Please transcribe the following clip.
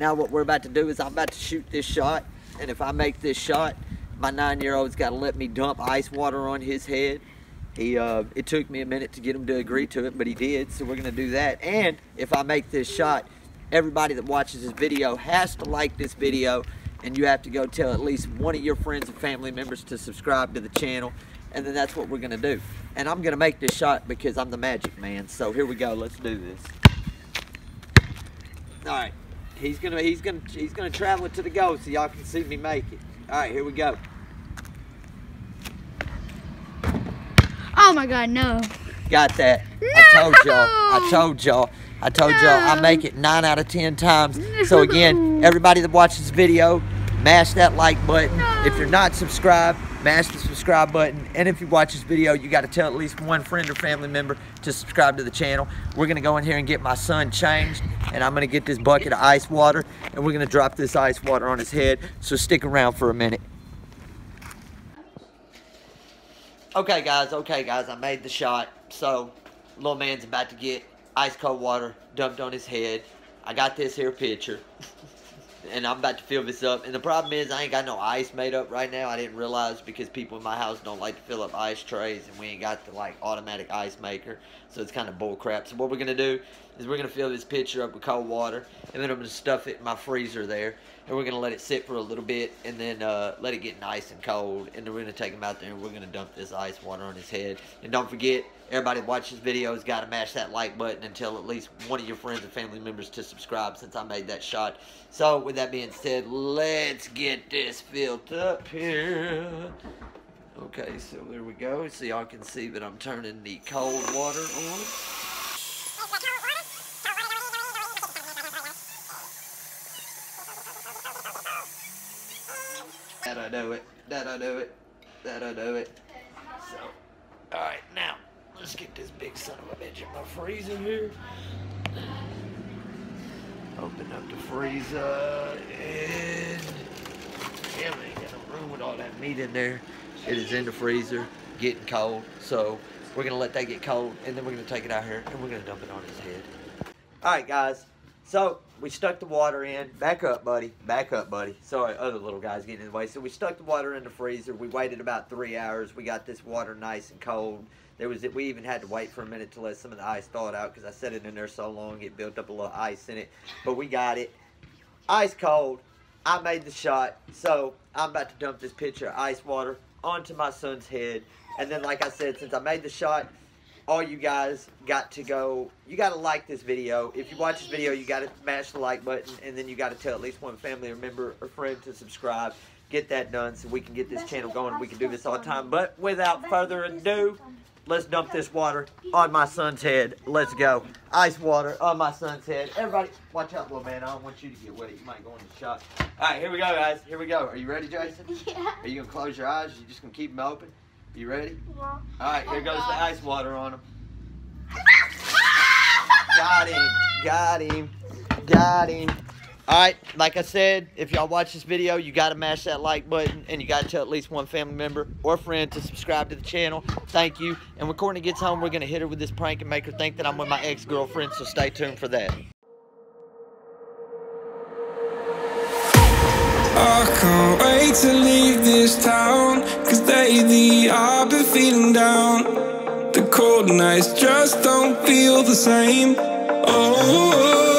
Now what we're about to do is I'm about to shoot this shot, and if I make this shot, my nine-year-old's got to let me dump ice water on his head. He, uh, it took me a minute to get him to agree to it, but he did, so we're gonna do that. And if I make this shot, everybody that watches this video has to like this video, and you have to go tell at least one of your friends and family members to subscribe to the channel, and then that's what we're gonna do. And I'm gonna make this shot because I'm the magic man, so here we go, let's do this. All right, he's gonna, he's gonna, he's gonna travel it to the goal so y'all can see me make it. All right, here we go. Oh my god, no. Got that. I told y'all. I told y'all. I told y'all I make it nine out of ten times. So again, everybody that watches this video, mash that like button. If you're not subscribed, mash the subscribe button. And if you watch this video, you got to tell at least one friend or family member to subscribe to the channel. We're gonna go in here and get my son changed, and I'm gonna get this bucket of ice water, and we're gonna drop this ice water on his head. So stick around for a minute. Okay, guys. Okay, guys. I made the shot. So, little man's about to get ice cold water dumped on his head. I got this here picture. and I'm about to fill this up. And the problem is, I ain't got no ice made up right now. I didn't realize because people in my house don't like to fill up ice trays, and we ain't got the like automatic ice maker. So it's kind of bull crap. So what we're gonna do is we're gonna fill this pitcher up with cold water, and then I'm gonna stuff it in my freezer there, and we're gonna let it sit for a little bit, and then uh, let it get nice and cold, and then we're gonna take him out there, and we're gonna dump this ice water on his head. And don't forget, everybody watches this video has got to mash that like button and tell at least one of your friends and family members to subscribe since I made that shot. So with that being said, let's get this filled up here. Okay, so there we go. So y'all can see that I'm turning the cold water on. That'll do it. That'll do it. That'll do it. So, alright, now, let's get this big son of a bitch in my freezer here. Open up the freezer and yeah, man, got no room with all that meat in there. It is in the freezer, getting cold. So we're gonna let that get cold and then we're gonna take it out here and we're gonna dump it on his head. Alright guys, so we stuck the water in. Back up, buddy. Back up, buddy. Sorry, other little guys getting in the way. So we stuck the water in the freezer. We waited about three hours. We got this water nice and cold. There was we even had to wait for a minute to let some of the ice thaw out because I set it in there so long it built up a little ice in it. But we got it. Ice cold. I made the shot. So I'm about to dump this pitcher of ice water onto my son's head. And then like I said, since I made the shot, all you guys got to go. You got to like this video. If you watch this video you got to smash the like button and then you got to tell at least one family member or friend to subscribe. Get that done so we can get this channel going we can do this all the time. But without further ado let's dump this water on my son's head. Let's go. Ice water on my son's head. Everybody watch out little man. I don't want you to get wet. You might go in the shot all right here we go guys. Here we go. Are you ready jason? Yeah. are you gonna close your eyes? Are you just gonna keep them open you ready Yeah. all right, here Oh, goes the ice water on him. Got him. Got him. Got him. All right, like I said, if y'all watch this video, you got to mash that like button and you got to tell at least one family member or friend to subscribe to the channel. Thank you. And when Courtney gets home, we're going to hit her with this prank and make her think that I'm with my ex-girlfriend, so stay tuned for that. I can't wait to leave this town Cause I've been feeling down. The cold nights just don't feel the same. Oh,